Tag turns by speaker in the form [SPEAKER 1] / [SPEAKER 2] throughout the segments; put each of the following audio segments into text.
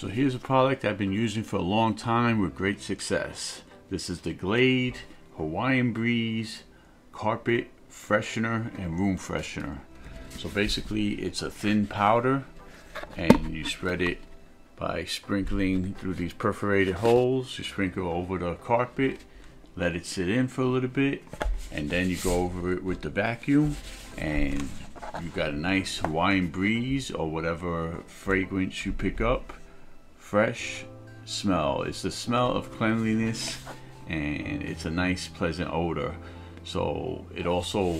[SPEAKER 1] So here's a product I've been using for a long time with great success. This is the Glade Hawaiian Breeze Carpet Freshener and Room Freshener. So basically it's a thin powder and you spread it by sprinkling through these perforated holes. You sprinkle over the carpet, let it sit in for a little bit, and then you go over it with the vacuum and you've got a nice Hawaiian breeze or whatever fragrance you pick up. Fresh smell. It's the smell of cleanliness and it's a nice pleasant odor. So it also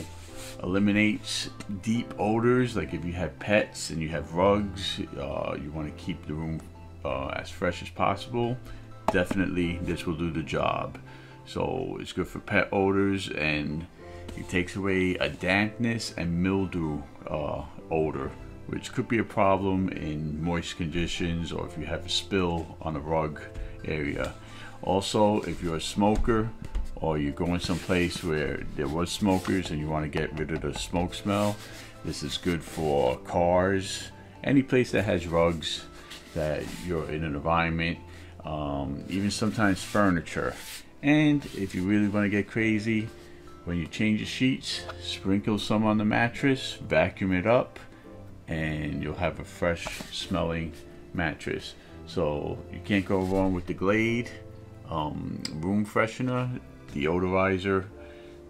[SPEAKER 1] eliminates deep odors like if you have pets and you have rugs uh, you want to keep the room uh, as fresh as possible definitely this will do the job so it's good for pet odors and it takes away a dampness and mildew uh, odor which could be a problem in moist conditions or if you have a spill on a rug area also if you're a smoker or you're going someplace where there was smokers and you want to get rid of the smoke smell, this is good for cars, any place that has rugs, that you're in an environment, um, even sometimes furniture. And if you really want to get crazy, when you change the sheets, sprinkle some on the mattress, vacuum it up, and you'll have a fresh smelling mattress. So you can't go wrong with the Glade um, room freshener deodorizer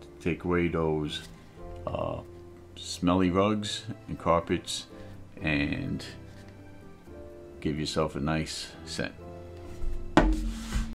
[SPEAKER 1] to take away those uh, smelly rugs and carpets and give yourself a nice scent.